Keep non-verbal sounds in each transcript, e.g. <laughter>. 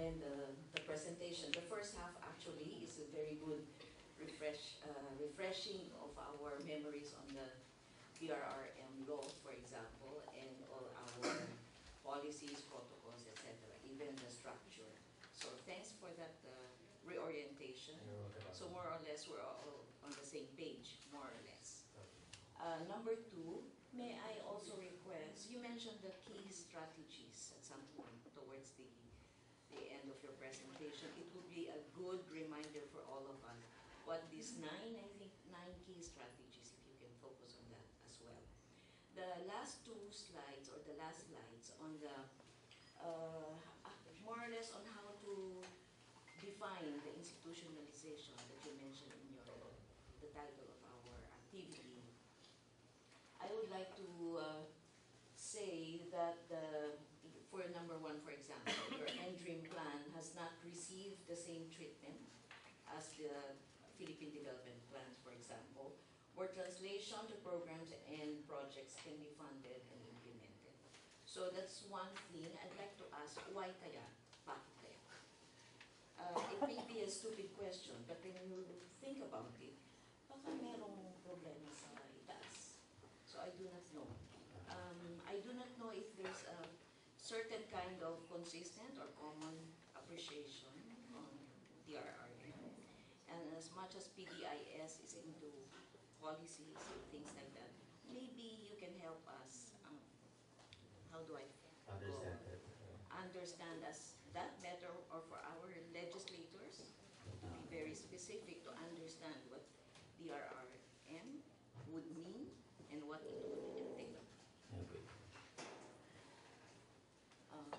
commend the, the presentation. The first half actually is a very good refresh, uh, refreshing of our memories on the DRRM law, for example, and all our policies, protocols, etc., even the structure. So thanks for that uh, reorientation. So more or less, we're all on the same page, more or less. Uh, number two, may I also request, you mentioned the key strategies at some point towards the, the end of your presentation. It would be a good reminder for all of us what these nine, I think, nine key strategies, if you can focus on that as well. The last two slides, or the last slides on the, uh, more or less on how to define the institutionalization that you mentioned in your, the title of our activity. I would like to uh, say that the, for number one, for example, your NDRRM plan has not received the same treatment Philippine Development Plans, for example, where translation to programs and projects can be funded and implemented. So that's one thing I'd like to ask, why kaya? Bakit kaya? Uh, it may be a stupid question, but when you think about it, baka merong problema sa itaas. So I do not know. Um, I do not know if there's a certain kind of consistent or common appreciation on DRRM. As PIDS is into policies and things like that, maybe you can help us, um, how do I Understand go- that. understand us that better or for our legislators to be very specific to understand what DRRM would mean and what it would entail. uh, Okay. Uh,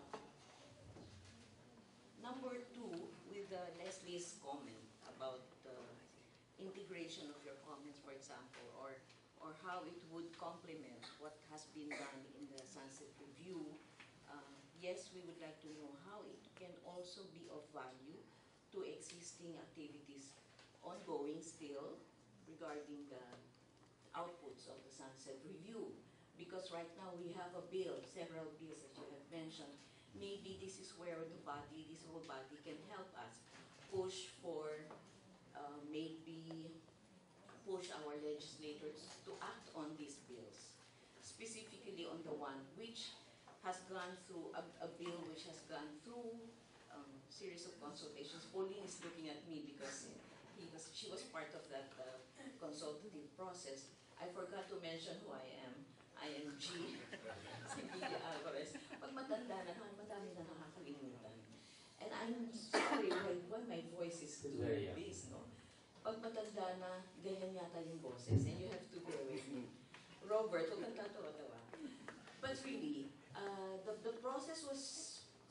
Number two, with uh, Leslie's comment about the of your comments, for example, or, or how it would complement what has been done in the Sunset Review, uh, yes, we would like to know how it can also be of value to existing activities ongoing still regarding the outputs of the Sunset Review. Because right now we have a bill, several bills that you have mentioned. Maybe this is where the body, this whole body can help us push for, uh, maybe push our legislators to act on these bills. Specifically on the one which has gone through, a, a bill which has gone through um, series of consultations. Pauline is looking at me because he was, she was part of that uh, consultative process. I forgot to mention who I am. I am G. <laughs> si Gigi Alvarez. Pag matanda na, madami na nakakalimutan. And I'm sorry why, why my voice is doing this, no? Pag matanda na, ganyan yata yung boses, and you have to with me. Robert, huwag kang tatawa-tawa. But really, uh, the, the process was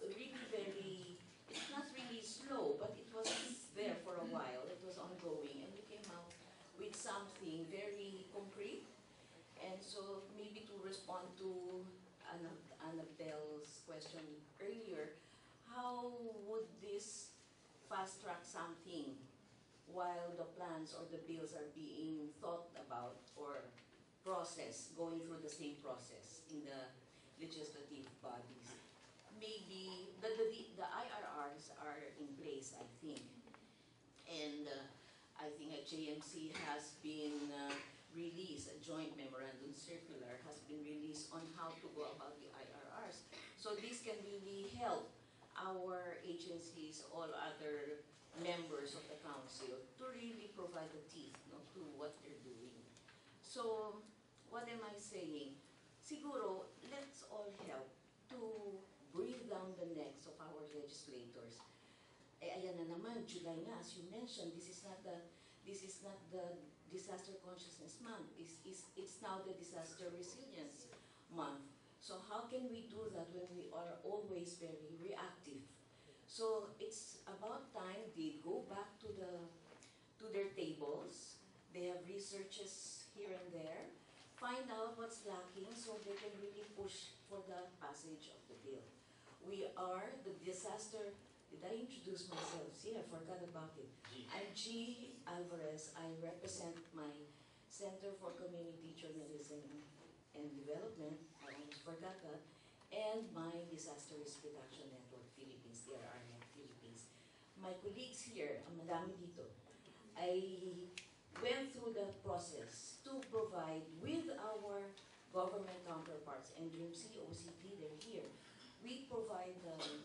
really very, it's not really slow, but it was there for a while. It was ongoing, and we came out with something very concrete. And so maybe to respond to Anna- Annabelle's question earlier, how would this fast track something while the plans or the bills are being thought about or processed, going through the same process in the legislative bodies? Maybe, the, the, the IRRs are in place, I think. And uh, I think a JMC has been uh, released, a joint memorandum circular has been released on how to go about the IRRs. So this can really help our agencies, all other members of the council to really provide the teeth no, to what they're doing. So, what am I saying? Siguro, let's all help to breathe down the necks of our legislators. Eh, ayan na naman, July nga, as you mentioned, this is not the, this is not the disaster consciousness month. It's, it's, it's now the disaster resilience month. So how can we do that when we are always very reactive? So it's about time they go back to the, to their tables. They have researches here and there. Find out what's lacking so they can really push for the passage of the bill. We are the disaster, did I introduce myself? See, I forgot about it. I'm G. Alvarez. I represent my Center for Community Journalism and Development, I almost forgot that, and my Disaster Risk Reduction Network Philippines, DRRNet Philippines. my colleagues here, ang madami dito, I went through the process to provide with our government counterparts, NDMC, OCP, they're here. We provide um,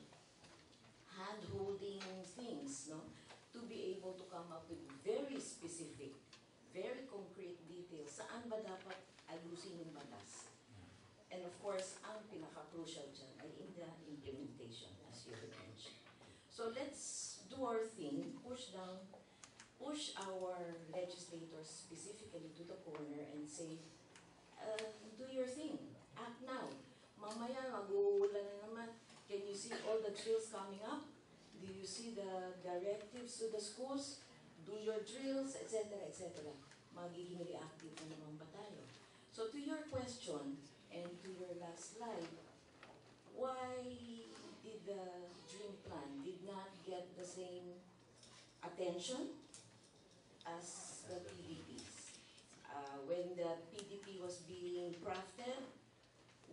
hand-holding things, no? To be able to come up with very specific, very concrete details. Saan ba dapat ayusin yung batas? And of course, ang pinaka-crucial dyan do our thing, push down, push our legislators specifically to the corner and say, uh, do your thing, act now. Mamaya, mag-uulan na naman. Can you see all the drills coming up? Do you see the directives to the schools? Do your drills, etc., etc. Magiging reactive na naman ba tayo? So to your question, and to your last slide, why did the dream plan attention as the PDPs? Uh, when the PDP was being crafted,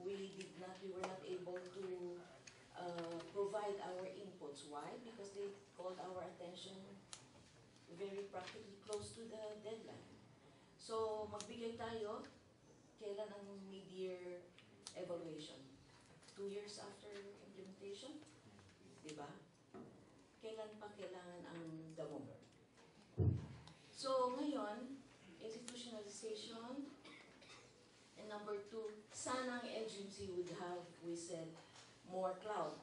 we did not, we were not able to uh, provide our inputs. Why? Because they called our attention very practically close to the deadline. So, magbigay tayo, kailan ang mid-year evaluation? Two years after implementation? Di ba? Kailan pa kailangan ang damo? So, ngayon, institutionalization, and number two, sana ang agency would have, we said, more clout.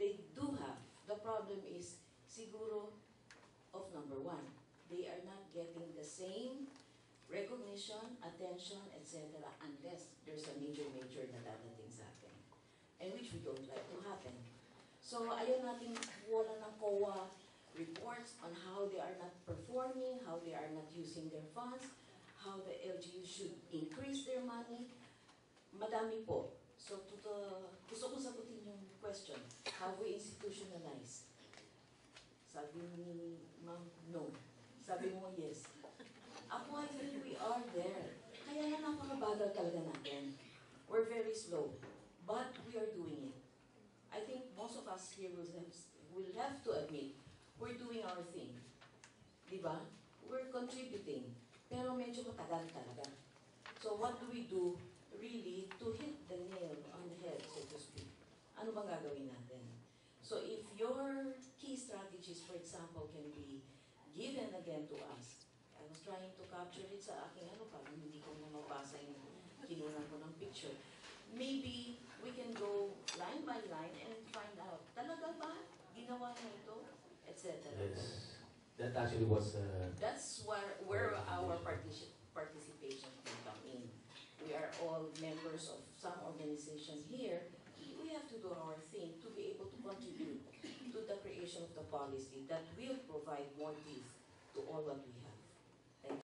They do have. The problem is, siguro, of number one, they are not getting the same recognition, attention, etc. unless there's a major, major na dadating sa atin. And which we don't like to happen. So, ayaw natin wala ng COA reports on how they are not performing, how they are not using their funds, how the LGU should increase their money. Madami po. So, to the, gusto kong sagutin yung question. Have we institutionalized? Sabi ni Ma'am, no. Sabi mo, yes. Ako, I feel we are there. Kaya lang napakabagal talaga natin. We're very slow. But we are doing it. Most of us here will have, will have to admit, we're doing our thing. Di ba? We're contributing. Pero medyo matagal talaga. So what do we do really to hit the nail on the head, so to speak? Ano bang gagawin natin? So if your key strategies, for example, can be given again to us, I was trying to capture it sa aking ano, parang hindi ko na mabasa yung kinunan ko ng picture. Maybe we can go line by line and find talaga ba ginawa na ito? Etc. Yes. That actually was, uh, That's where, where our partici- participation can come in. We are all members of some organization here. We have to do our thing to be able to contribute to the creation of the policy that will provide more teeth to all what we.